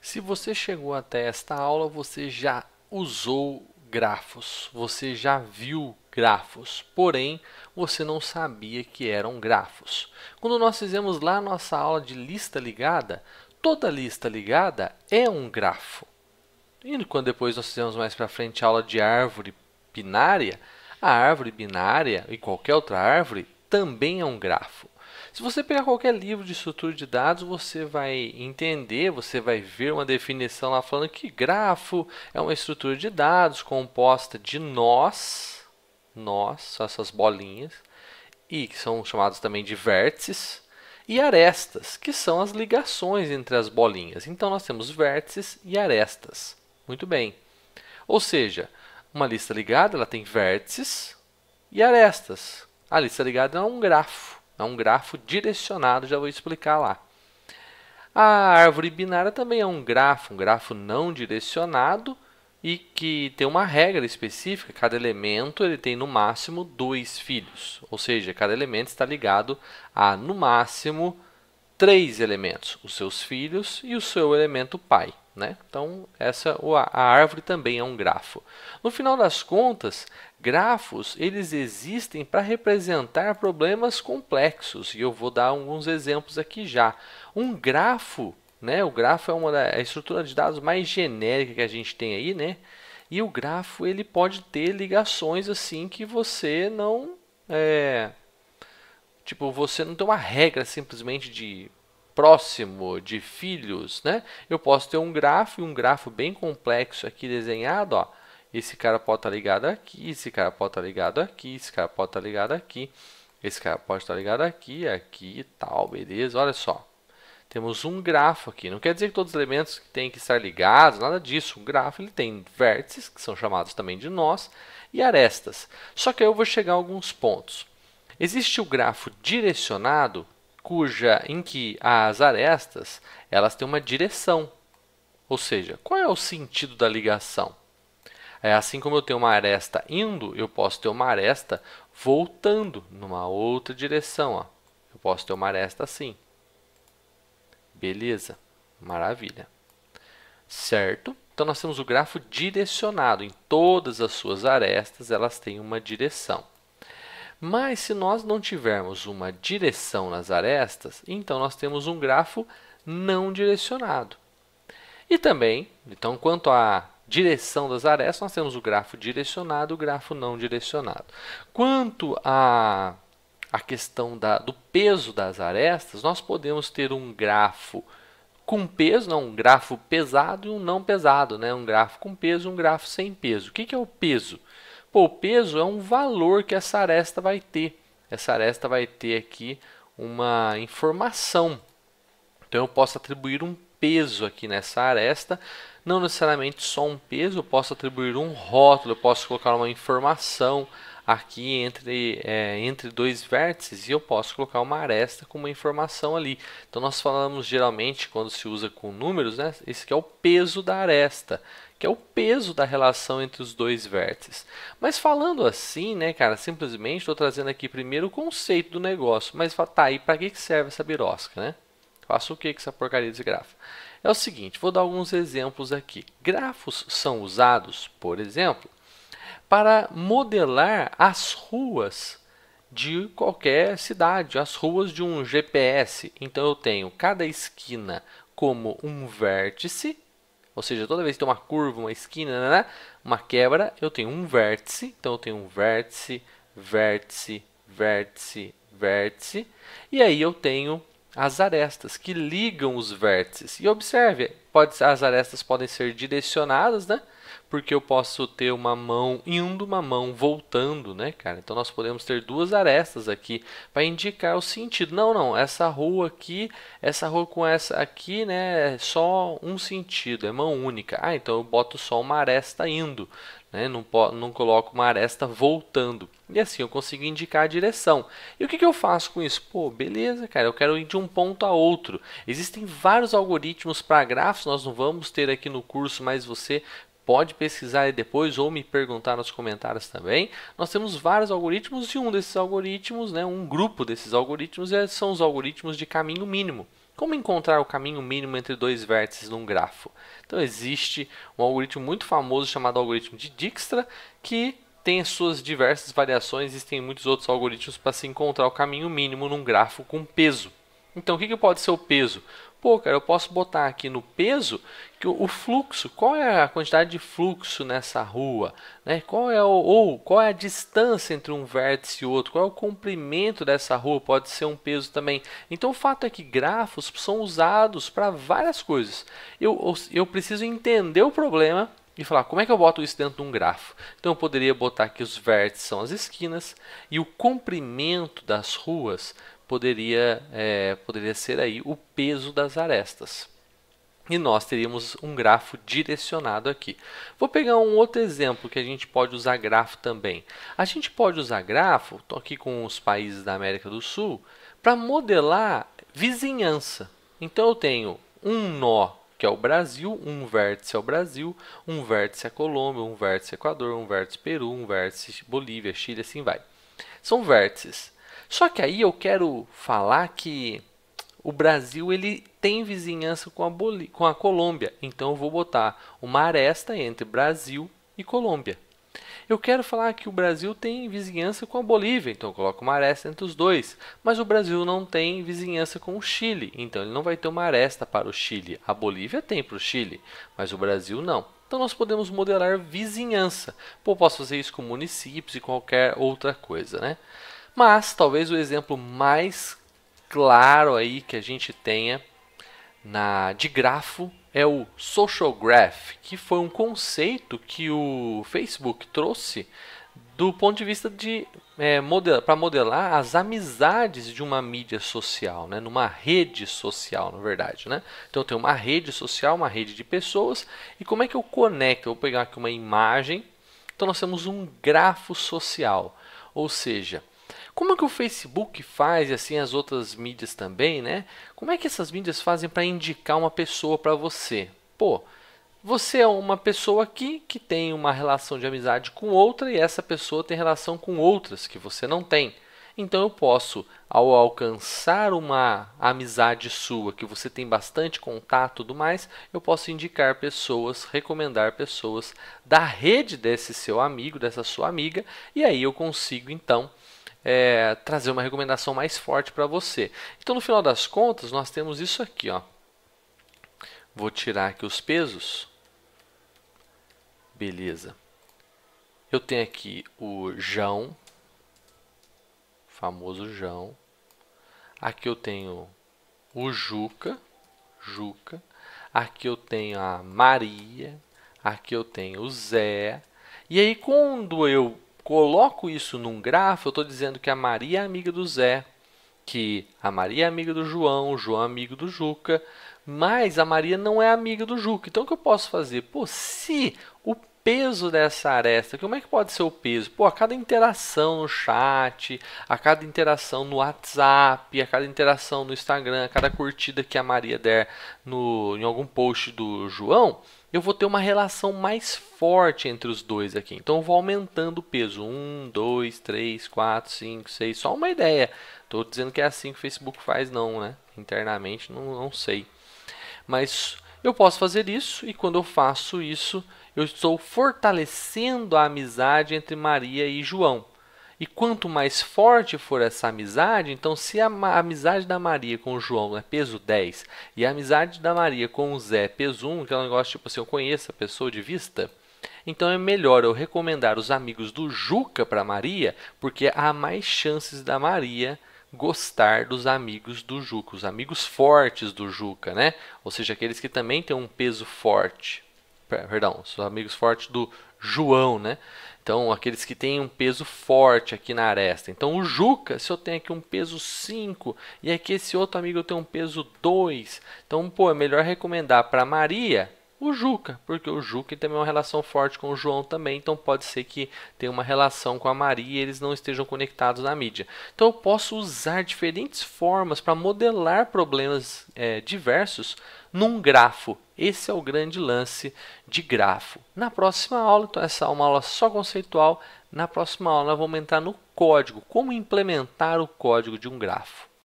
Se você chegou até esta aula, você já usou grafos, você já viu grafos, porém você não sabia que eram grafos. Quando nós fizemos lá nossa aula de lista ligada, toda lista ligada é um grafo. E quando depois nós fizemos mais para frente a aula de árvore binária, a árvore binária e qualquer outra árvore também é um grafo. Se você pegar qualquer livro de estrutura de dados, você vai entender, você vai ver uma definição lá falando que grafo é uma estrutura de dados composta de nós, nós, essas bolinhas, e que são chamados também de vértices, e arestas, que são as ligações entre as bolinhas. Então, nós temos vértices e arestas. Muito bem. Ou seja, uma lista ligada ela tem vértices e arestas. A lista ligada é um grafo. É um grafo direcionado, já vou explicar lá. A árvore binária também é um grafo, um grafo não direcionado e que tem uma regra específica. Cada elemento ele tem no máximo dois filhos, ou seja, cada elemento está ligado a no máximo três elementos, os seus filhos e o seu elemento pai. Né? Então, essa, a árvore também é um grafo. No final das contas, grafos eles existem para representar problemas complexos. E eu vou dar alguns exemplos aqui já. Um grafo, né? o grafo é uma da, é a estrutura de dados mais genérica que a gente tem aí, né? E o grafo ele pode ter ligações assim que você não é, tipo você não tem uma regra simplesmente de próximo de filhos, né? Eu posso ter um grafo e um grafo bem complexo aqui desenhado, ó. Esse cara pode estar ligado aqui, esse cara pode estar ligado aqui, esse cara pode estar ligado aqui, esse cara pode estar ligado aqui, aqui e tal, beleza? Olha só. Temos um grafo aqui. Não quer dizer que todos os elementos têm que estar ligados, nada disso. Um grafo ele tem vértices, que são chamados também de nós, e arestas. Só que aí eu vou chegar a alguns pontos. Existe o grafo direcionado, cuja em que as arestas elas têm uma direção. Ou seja, qual é o sentido da ligação? É assim como eu tenho uma aresta indo, eu posso ter uma aresta voltando numa outra direção. Ó. Eu posso ter uma aresta assim. Beleza, maravilha. Certo? Então nós temos o grafo direcionado. Em todas as suas arestas, elas têm uma direção. Mas se nós não tivermos uma direção nas arestas, então nós temos um grafo não direcionado. E também, então, quanto à direção das arestas, nós temos o grafo direcionado e o grafo não direcionado. Quanto à, à questão da, do peso das arestas, nós podemos ter um grafo com peso, não, um grafo pesado e um não pesado, né? um grafo com peso e um grafo sem peso. O que, que é o peso? Pô, o peso é um valor que essa aresta vai ter. Essa aresta vai ter aqui uma informação. Então eu posso atribuir um peso aqui nessa aresta, não necessariamente só um peso, eu posso atribuir um rótulo, eu posso colocar uma informação aqui entre, é, entre dois vértices e eu posso colocar uma aresta com uma informação ali. Então nós falamos geralmente, quando se usa com números, né, esse aqui é o peso da aresta que é o peso da relação entre os dois vértices. Mas falando assim, né, cara, simplesmente estou trazendo aqui primeiro o conceito do negócio, mas tá aí para que serve essa birosca, né? Faço o que com essa porcaria desse grafo? É o seguinte, vou dar alguns exemplos aqui. Grafos são usados, por exemplo, para modelar as ruas de qualquer cidade, as ruas de um GPS. Então eu tenho cada esquina como um vértice ou seja, toda vez que tem uma curva, uma esquina, né, né, uma quebra, eu tenho um vértice. Então, eu tenho um vértice, vértice, vértice, vértice. E aí eu tenho as arestas que ligam os vértices. E observe, pode, as arestas podem ser direcionadas, né? Porque eu posso ter uma mão indo, uma mão voltando, né, cara? Então nós podemos ter duas arestas aqui para indicar o sentido. Não, não, essa rua aqui, essa rua com essa aqui, né, é só um sentido, é mão única. Ah, então eu boto só uma aresta indo, né? Não, não coloco uma aresta voltando. E assim eu consigo indicar a direção. E o que, que eu faço com isso? Pô, beleza, cara, eu quero ir de um ponto a outro. Existem vários algoritmos para grafos, nós não vamos ter aqui no curso, mas você pode pesquisar depois ou me perguntar nos comentários também. Nós temos vários algoritmos e um desses algoritmos, né, um grupo desses algoritmos é, são os algoritmos de caminho mínimo. Como encontrar o caminho mínimo entre dois vértices num grafo? Então existe um algoritmo muito famoso chamado algoritmo de Dijkstra que tem suas diversas variações, existem muitos outros algoritmos para se encontrar o caminho mínimo num grafo com peso. Então, o que, que pode ser o peso? Pô, cara, eu posso botar aqui no peso que o, fluxo, qual é a quantidade de fluxo nessa rua, né? Qual é o, ou qual é a distância entre um vértice e outro, qual é o comprimento dessa rua, pode ser um peso também. Então o fato é que grafos são usados para várias coisas. Eu, eu preciso entender o problema e falar como é que eu boto isso dentro de um grafo. Então eu poderia botar que os vértices são as esquinas e o comprimento das ruas poderia, é, poderia ser aí o peso das arestas. E nós teríamos um grafo direcionado aqui. Vou pegar um outro exemplo que a gente pode usar grafo também. A gente pode usar grafo, estou aqui com os países da América do Sul, para modelar vizinhança. Então eu tenho um nó que é o Brasil, um vértice é o Brasil, um vértice é Colômbia, um vértice é Equador, um vértice Peru, um vértice Bolívia, Chile, assim vai. São vértices. Só que aí eu quero falar que o Brasil ele tem vizinhança com a, Boli com a Colômbia, então eu vou botar uma aresta entre Brasil e Colômbia. Eu quero falar que o Brasil tem vizinhança com a Bolívia, então eu coloco uma aresta entre os dois. Mas o Brasil não tem vizinhança com o Chile, então ele não vai ter uma aresta para o Chile. A Bolívia tem para o Chile, mas o Brasil não. Então nós podemos modelar vizinhança. Pô, posso fazer isso com municípios e qualquer outra coisa, né? Mas talvez o exemplo mais claro aí que a gente tenha na de grafo é o social graph, que foi um conceito que o Facebook trouxe do ponto de vista de é, para modelar as amizades de uma mídia social, né? numa rede social, na verdade. Né? Então, eu tenho uma rede social, uma rede de pessoas, e como é que eu conecto? Eu vou pegar aqui uma imagem, então nós temos um grafo social, ou seja, como é que o Facebook faz e assim as outras mídias também, né? Como é que essas mídias fazem para indicar uma pessoa para você? Pô, você é uma pessoa aqui que tem uma relação de amizade com outra e essa pessoa tem relação com outras que você não tem. Então eu posso, ao alcançar uma amizade sua, que você tem bastante contato e tudo mais, eu posso indicar pessoas, recomendar pessoas da rede desse seu amigo, dessa sua amiga, e aí eu consigo então é, trazer uma recomendação mais forte para você. Então, no final das contas, nós temos isso aqui. Ó. Vou tirar aqui os pesos. Beleza. Eu tenho aqui o João, famoso João. Aqui eu tenho o Juca, Juca. Aqui eu tenho a Maria. Aqui eu tenho o Zé. E aí, quando eu coloco isso num grafo, eu estou dizendo que a Maria é amiga do Zé, que a Maria é amiga do João, o João é amigo do Juca, mas a Maria não é amiga do Juca. Então, o que eu posso fazer? Pô, se o peso dessa aresta, como é que pode ser o peso? Pô, a cada interação no chat, a cada interação no WhatsApp, a cada interação no Instagram, a cada curtida que a Maria der no, em algum post do João, eu vou ter uma relação mais forte entre os dois aqui. Então eu vou aumentando o peso. 1, 2, 3, 4, 5, 6. Só uma ideia. Estou dizendo que é assim que o Facebook faz, não, né? Internamente, não, não sei. Mas eu posso fazer isso e quando eu faço isso, eu estou fortalecendo a amizade entre Maria e João. E quanto mais forte for essa amizade, então se a amizade da Maria com o João é peso 10 e a amizade da Maria com o Zé é peso 1, que é um negócio tipo assim, eu conheço a pessoa de vista, então é melhor eu recomendar os amigos do Juca para Maria, porque há mais chances da Maria gostar dos amigos do Juca, os amigos fortes do Juca, né? Ou seja, aqueles que também têm um peso forte. Perdão, os amigos fortes do João, né? Então, aqueles que têm um peso forte aqui na aresta. Então, o Juca, se eu tenho aqui um peso 5 e aqui esse outro amigo tem um peso 2, então, pô, é melhor recomendar para Maria o Juca, porque o Juca tem uma relação forte com o João também, então pode ser que tenha uma relação com a Maria e eles não estejam conectados na mídia. Então eu posso usar diferentes formas para modelar problemas é, diversos num grafo. Esse é o grande lance de grafo. Na próxima aula, então essa é uma aula só conceitual, na próxima aula vamos entrar no código, como implementar o código de um grafo.